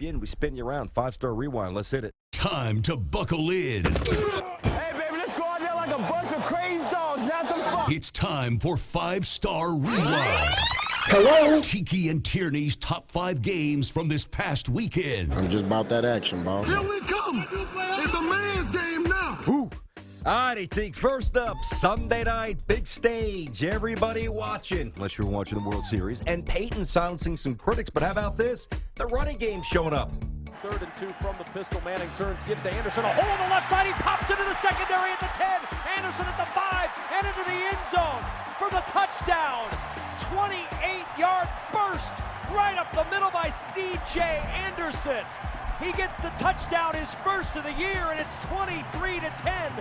strap you in. We spin you around. Five star rewind. Let's hit it. Time to buckle in. Hey, baby, let's go out there like a bunch of crazy dogs and have some fun. It's time for Five Star Rewind. Hello? Tiki and Tierney's top five games from this past weekend. I'm just about that action, boss. Here we come. It's a man's game now. Woo. Alrighty. First up, Sunday night, big stage. Everybody watching, unless you're watching the World Series. And Peyton silencing some critics. But how about this? The running game showing up. Third and two from the pistol. Manning turns, gives to Anderson. A hole on the left side. He pops into the secondary at the 10. Anderson at the 5 and into the end zone for the touchdown. 28 yard burst right up the middle by C.J. Anderson. He gets the touchdown, his first of the year, and it's 23 to 10.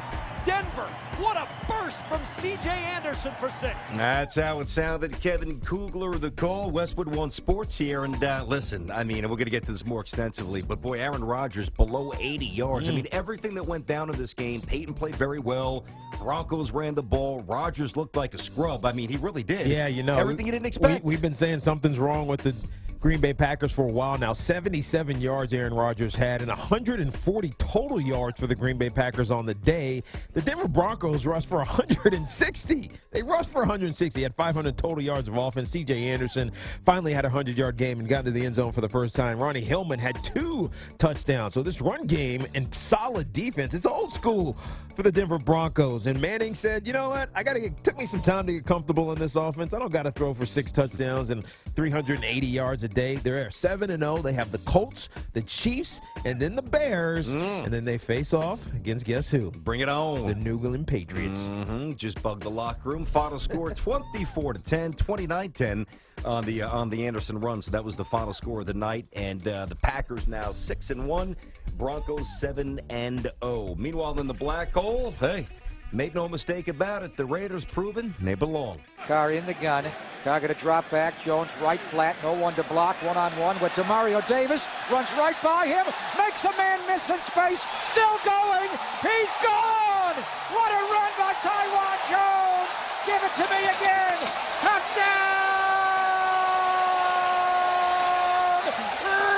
Denver, what a burst from C.J. Anderson for six. That's how it sounded. Kevin Kugler, of the call. Westwood One Sports here. And uh, listen, I mean, we're going to get to this more extensively, but boy, Aaron Rodgers below 80 yards. I mean, everything that went down in this game, Peyton played very well. Broncos ran the ball. Rodgers looked like a scrub. I mean, he really did. Yeah, you know. Everything you didn't expect. We, have been saying something's wrong with the Green Bay Packers for a while now. 77 yards Aaron Rodgers had and 140 total yards for the Green Bay Packers on the day. The Denver Broncos rushed for 160. They rushed for 160. Had 500 total yards of offense. C.J. Anderson finally had a 100-yard game and got into the end zone for the first time. Ronnie Hillman had two touchdowns. So this run game and solid defense. It's old school for the Denver Broncos. And Manning said, "You know what? I got to get, took me some time to get comfortable in this offense. I don't got to throw for six touchdowns and 380 yards a day. They're 7 and 0. They have the Colts, the Chiefs, and then the Bears, Mm. and then they face off against guess who? Bring it on. The New England Patriots. hmm Just bugged the locker room. Final score 24 to 10, 29 10 on the uh, on the Anderson run. So that was the final score of the night. And uh, the Packers now 6 and 1, Broncos 7 and 0. Meanwhile, in the black hole, hey, make no mistake about it, the Raiders proven they belong. Car in the gun. Going to drop back. Jones right flat. No one to block. One on one with Demario Davis. Runs right by him. Makes a man miss in space. Still going. He's gone. What a run by Taiwan Jones. Give it to me again. Touchdown.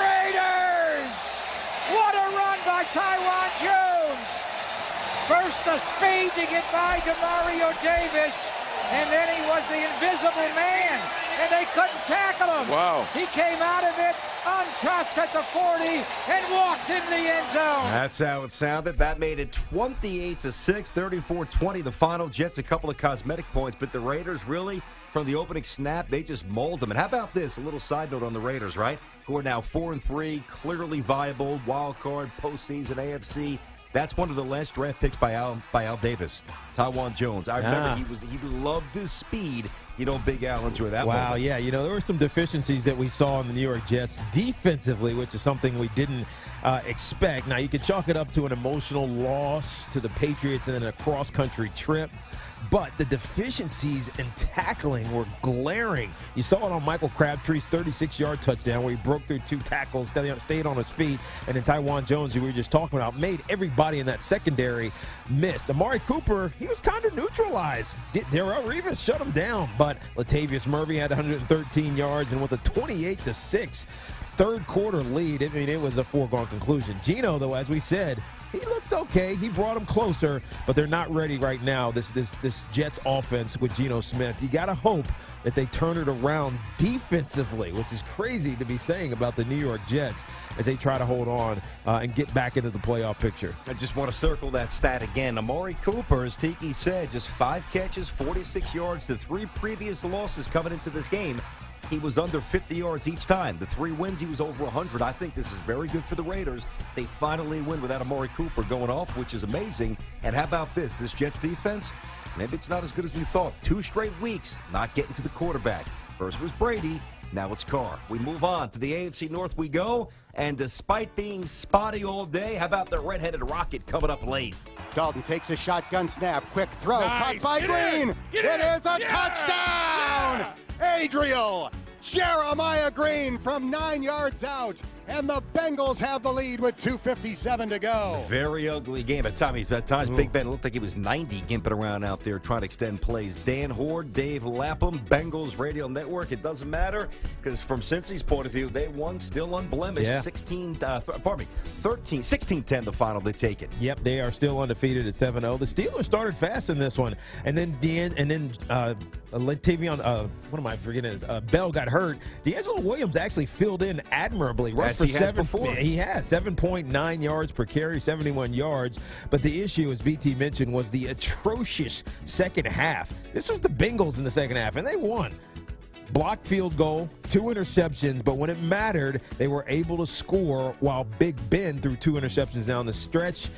Raiders. What a run by Taiwan Jones. First the speed to get by Demario Davis, and then he was the invisible man, and they couldn't tackle him. Wow. He came out of it untouched at the 40 and walks into the end zone. That's how it sounded. That made it 28 to 6, 34 20. The final Jets, a couple of cosmetic points, but the Raiders really, from the opening snap, they just mauled them. And how about this? A little side note on the Raiders, right? Who are now 4 and 3, clearly viable, wild card, postseason, AFC. That's one of the last draft picks by Al by Al Davis, Taiwan Jones. I remember Ah. he was he loved his speed. You know, Big Al enjoyed that. Wow, moment. yeah, you know there were some deficiencies that we saw in the New York Jets defensively, which is something we didn't uh, expect. Now you could chalk it up to an emotional loss to the Patriots and then a cross-country trip, but the deficiencies in tackling were glaring. You saw it on Michael Crabtree's 36-yard touchdown where he broke through two tackles, stayed on- his feet, and then Taiwan Jones, who we were just talking about, made everybody in that secondary miss. Amari Cooper, he was kind of neutralized. Darrelle Revis shut him down, but Latavius Murphy had 113 yards, and with a 28 to 6 third quarter lead, I mean it was a foregone conclusion. Geno, though, as we said, okay. He brought them closer, but they're not ready right now. This this this Jets offense with Geno Smith. You got to hope that they turn it around defensively, which is crazy to be saying about the New York Jets as they try to hold on uh, and get back into the playoff picture. I just want to circle that stat again. Amari Cooper, as Tiki said, just five catches, 46 yards. to three previous losses coming into this game, he was under 50 yards each time. The three wins, he was over 100. I think this is very good for the Raiders. They finally win without Amari Cooper going off, which is amazing. And how about this? This Jets defense, maybe it's not as good as we thought. Two straight weeks not getting to the quarterback. First was Brady. Now it's Carr. We move on to the AFC North. We go, and despite being spotty all day, how about the redheaded rocket coming up late? Dalton takes a shotgun snap. Quick throw. Nice. Caught by Get Green. in. Get It in. is a Yeah. touchdown. Adriel Jeremiah Green from nine yards out and the Bengals have the lead with 2.57 to go. Very ugly game. At times, at times Big Ben looked like he was 90 gimping around out there trying to extend plays. Dan Hoard, Dave Lapham, Bengals Radio Network. It doesn't matter because from Cincy's point of view, they won still unblemished. Yeah. 16, uh, pardon me, 13, 16-10 the final. They take it. Yep, they are still undefeated at 7-0. The Steelers started fast in this one, and then Dan, and then uh, Latavion, uh, what am I forgetting? His, uh, Bell got hurt. DeAngelo Williams actually filled in admirably. Rushed As for he has seven. before. He has 7.9 yards per carry, 71 yards. But the issue, as BT mentioned, was the atrocious second half. This was the Bengals in the second half, and they won. Blocked field goal, two interceptions, but when it mattered, they were able to score while Big Ben threw two interceptions down the stretch.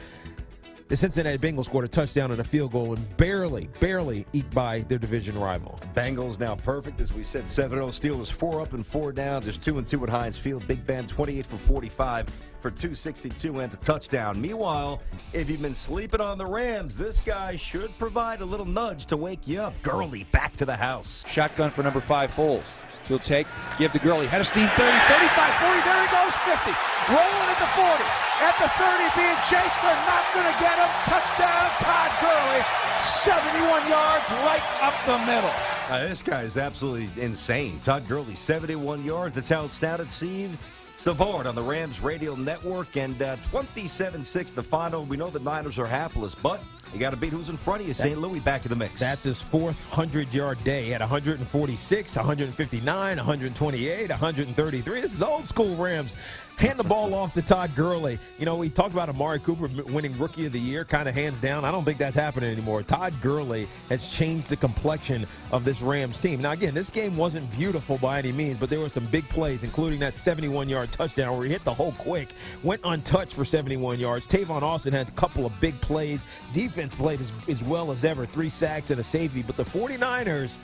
The Cincinnati Bengals scored a touchdown and a field goal and barely, barely eked by their division rival. Bengals now perfect, as we said. 7-0 Steelers, four up and four down. There's two and two at Heinz Field. Big Ben, 28 for 45 for 262 and the touchdown. Meanwhile, if you've been sleeping on the Rams, this guy should provide a little nudge to wake you up. Gurley back to the house. Shotgun for number five, Foles. He'll take, give to Gurley. Steam, 30, 35, 40. There he goes, 50. Rolling at the 40. At the 30, being chased. They're not going to get him. Touchdown, Todd Gurley. 71 yards right up the middle. Uh, this guy is absolutely insane. Todd Gurley, 71 yards. That's how it at Steve Savard on the Rams radio network. And uh, 27-6 the final. We know the Niners are hapless, but you got to beat who's in front of you. St. Louis back in the mix. That's his fourth 100 yard day at 146, 159, 128, 133. This is old school Rams. Hand the ball off to Todd Gurley. You know, we talked about Amari Cooper winning Rookie of the Year, kind of hands down. I don't think that's happening anymore. Todd Gurley has changed the complexion of this Rams team. Now, again, this game wasn't beautiful by any means, but there were some big plays, including that 71 yard touchdown where he hit the hole quick, went untouched for 71 yards. Tavon Austin had a couple of big plays. Defense played as, as well as ever, three sacks and a safety. But the 49ers,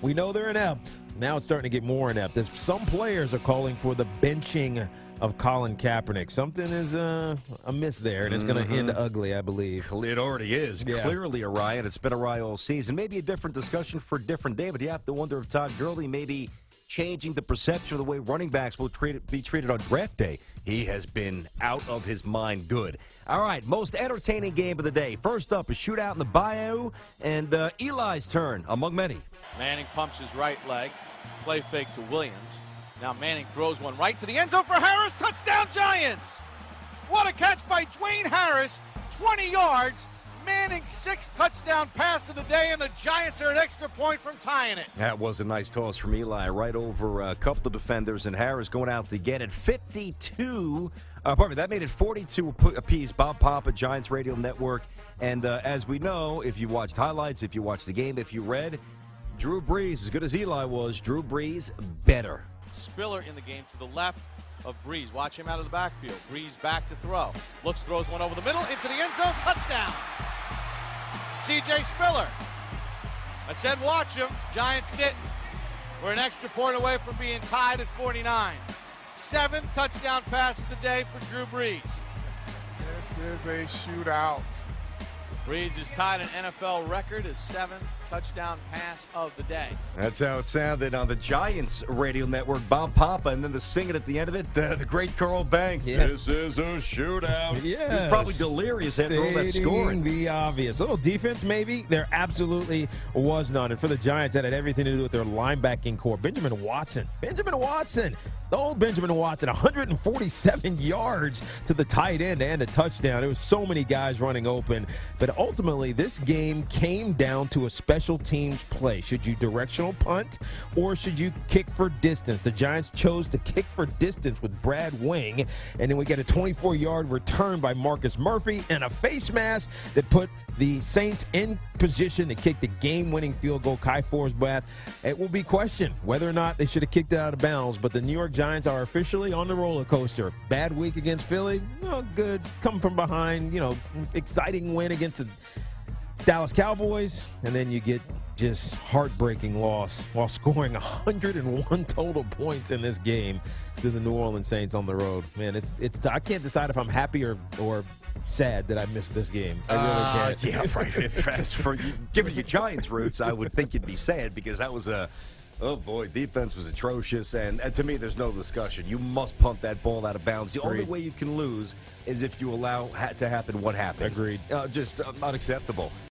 we know they're inept. Now it's starting to get more inept. As some players are calling for the benching of Colin Kaepernick. Something is uh, amiss there, and it's going to end ugly, I believe. It already is. Yeah. Clearly a riot. It's been a riot all season. Maybe a different discussion for a different day, but you have to wonder if Todd Gurley may be changing the perception of the way running backs will treat, be treated on draft day. He has been out of his mind good. All right, most entertaining game of the day. First up, a shootout in the Bayou, and uh, Eli's turn among many. Manning pumps his right leg. Play fake to Williams. Now Manning throws one right to the end zone for Harris. Touchdown Giants! What a catch by Dwayne Harris. 20 yards. Manning's sixth touchdown pass of the day, and the Giants are an extra point from tying it. That was a nice toss from Eli, right over a couple of defenders, and Harris going out to get it. 52. Uh, pardon me, that made it 42 ap- apiece. Bob Papa, Giants Radio Network. And uh, as we know, if you watched highlights, if you watched the game, if you read, Drew Brees, as good as Eli was, Drew Brees better. Spiller in the game to the left of Brees. Watch him out of the backfield. Brees back to throw. Looks, throws one over the middle into the end zone. Touchdown. CJ Spiller. I said watch him. Giants didn't. We're an extra point away from being tied at 49. Seventh touchdown pass of the day for Drew Brees. This is a shootout. Brees is tied an NFL record as seventh touchdown pass of the day. That's how it sounded on the Giants radio network. Bob Papa, and then the singing at the end of it, uh, the great Carl Banks. Yeah. This is a shootout. Yes. He's probably delirious after all that scoring. The obvious. A little defense, maybe. There absolutely was none. And for the Giants, that had everything to do with their linebacking corps. Benjamin Watson. Benjamin Watson. The old Benjamin Watson, 147 yards to the tight end and a touchdown. There was so many guys running open. But ultimately, this game came down to a special teams play. Should you directional punt or should you kick for distance? The Giants chose to kick for distance with Brad Wing. And then we get a 24 yard return by Marcus Murphy and a face mask that put the Saints in position to kick the game-winning field goal. Kai Forbath. It will be questioned whether or not they should have kicked it out of bounds. But the New York Giants are officially on the roller coaster. Bad week against Philly. No good. Come from behind. You know, exciting win against the Dallas Cowboys, and then you get just heartbreaking loss while scoring 101 total points in this game to the New Orleans Saints on the road. Man, it's it's I can't decide if I'm happy or or sad that I missed this game. I really Uh, can't. yeah, right. As for you, given your Giants roots, I would think you'd be sad because that was a Oh boy, defense was atrocious, and, and to me, there's no discussion. You must punt that ball out of bounds. The only way you can lose is if you allow ha- to happen what happened. Agreed. Uh, just uh, unacceptable.